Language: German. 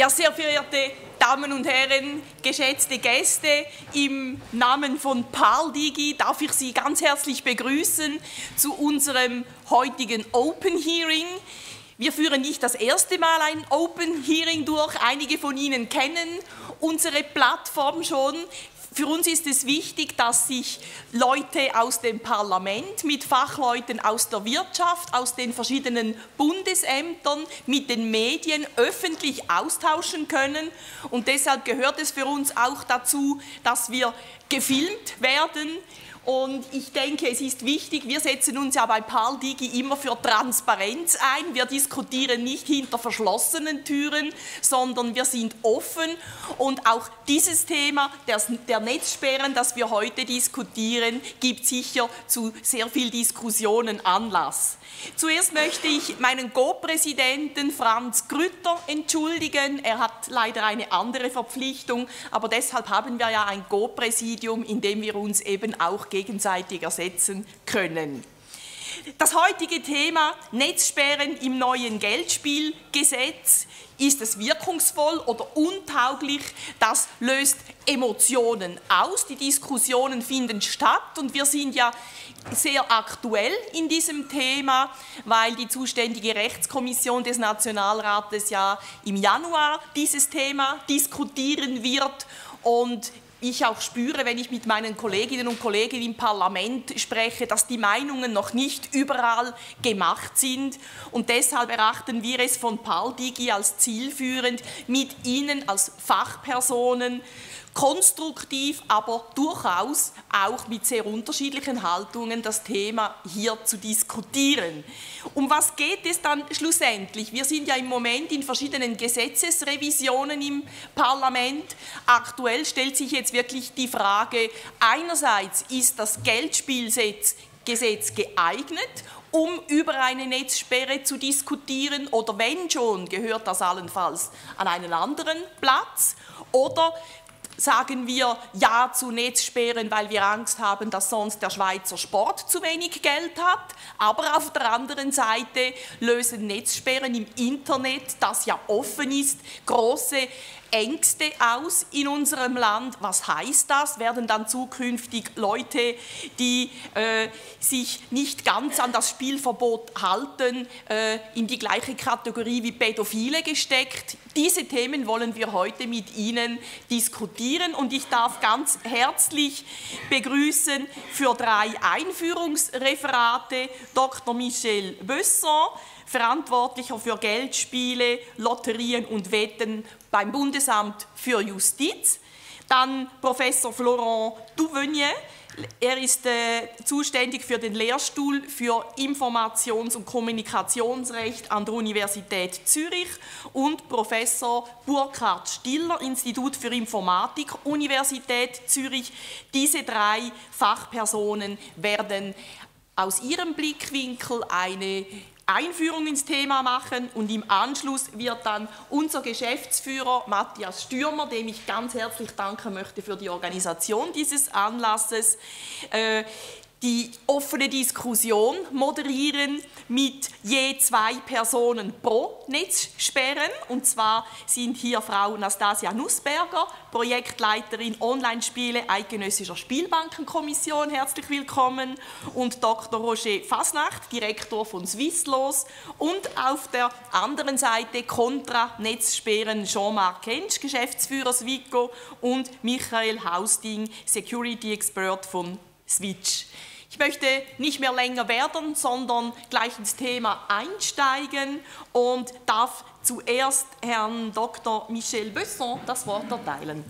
Ja, sehr verehrte Damen und Herren, geschätzte Gäste, im Namen von PALDIGI darf ich Sie ganz herzlich begrüßen zu unserem heutigen Open Hearing. Wir führen nicht das erste Mal ein Open Hearing durch. Einige von Ihnen kennen unsere Plattform schon. Für uns ist es wichtig, dass sich Leute aus dem Parlament mit Fachleuten aus der Wirtschaft, aus den verschiedenen Bundesämtern, mit den Medien öffentlich austauschen können. Und deshalb gehört es für uns auch dazu, dass wir gefilmt werden. Und ich denke, es ist wichtig, wir setzen uns ja bei PAL Digi immer für Transparenz ein. Wir diskutieren nicht hinter verschlossenen Türen, sondern wir sind offen. Und auch dieses Thema der, Netzsperren, das wir heute diskutieren, gibt sicher zu sehr viel Diskussionen Anlass. Zuerst möchte ich meinen Go-Präsidenten Franz Grütter entschuldigen. Er hat leider eine andere Verpflichtung, aber deshalb haben wir ja ein Go-Präsidium, in dem wir uns eben auch gegenseitig ersetzen können. Das heutige Thema Netzsperren im neuen Geldspielgesetz. Ist es wirkungsvoll oder untauglich? Das löst Emotionen aus. Die Diskussionen finden statt und wir sind ja sehr aktuell in diesem Thema, weil die zuständige Rechtskommission des Nationalrates ja im Januar dieses Thema diskutieren wird und ich auch spüre, wenn ich mit meinen Kolleginnen und Kollegen im Parlament spreche, dass die Meinungen noch nicht überall gemacht sind. Und deshalb erachten wir es von PALDIGI als zielführend, mit Ihnen als Fachpersonen konstruktiv, aber durchaus auch mit sehr unterschiedlichen Haltungen das Thema hier zu diskutieren. Um was geht es dann schlussendlich? Wir sind ja im Moment in verschiedenen Gesetzesrevisionen im Parlament. Aktuell stellt sich jetzt wirklich die Frage, einerseits ist das Geldspielgesetz geeignet um über eine Netzsperre zu diskutieren oder wenn schon, gehört das allenfalls an einen anderen Platz oder sagen wir Ja zu Netzsperren, weil wir Angst haben, dass sonst der Schweizer Sport zu wenig Geld hat. Aber auf der anderen Seite lösen Netzsperren im Internet, das ja offen ist, große Ängste aus in unserem Land. Was heißt das? Werden dann zukünftig Leute, die äh, sich nicht ganz an das Spielverbot halten, äh, in die gleiche Kategorie wie Pädophile gesteckt? Diese Themen wollen wir heute mit Ihnen diskutieren und ich darf ganz herzlich begrüßen für drei Einführungsreferate Dr. Michel Besson, Verantwortlicher für Geldspiele, Lotterien und Wetten beim Bundesamt für Justiz. Dann Professor Florent Duvenier, er ist äh, zuständig für den Lehrstuhl für Informations- und Kommunikationsrecht an der Universität Zürich und Professor Burkhard Stiller, Institut für Informatik, Universität Zürich. Diese drei Fachpersonen werden aus ihrem Blickwinkel eine Einführung ins Thema machen und im Anschluss wird dann unser Geschäftsführer Matthias Stürmer, dem ich ganz herzlich danken möchte für die Organisation dieses Anlasses, äh, die offene Diskussion moderieren mit je zwei Personen pro Netzsperren. Und zwar sind hier Frau Nastasia Nussberger, Projektleiterin Online-Spiele Eidgenössischer Spielbankenkommission, herzlich willkommen, und Dr. Roger Fasnacht, Direktor von Swisslos. Und auf der anderen Seite Contra Netzsperren Jean-Marc Kensch, Geschäftsführer Swico, und Michael Hausding, Security Expert von Switch. Ich möchte nicht mehr länger werden, sondern gleich ins Thema einsteigen und darf zuerst Herrn Dr. Michel Besson das Wort erteilen.